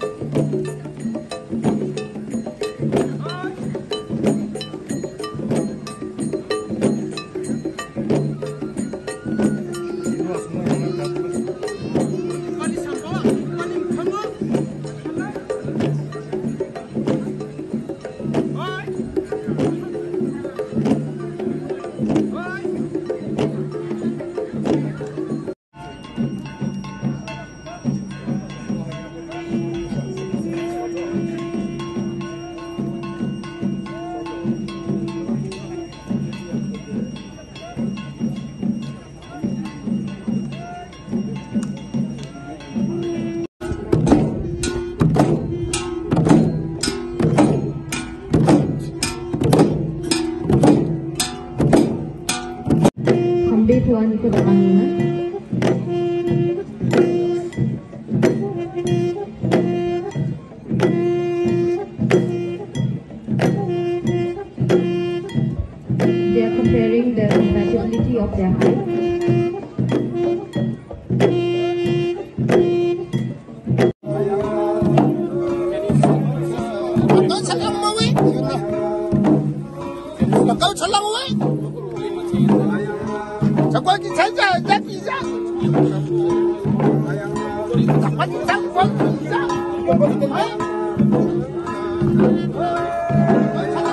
Música Tuhan itu Aminah. They are comparing the compatibility of their height. Kau celang. 要过你参在在地上在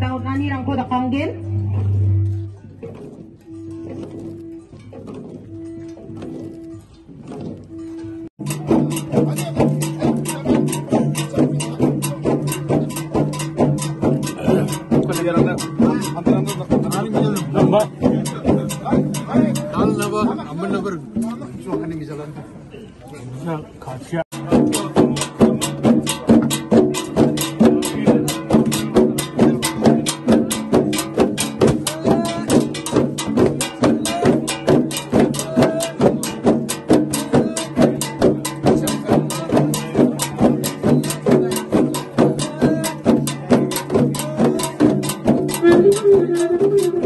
daun ani rangko da konggin. Al nabar, ambil nabar. Suapan ini jalan. Kacau. なるほど。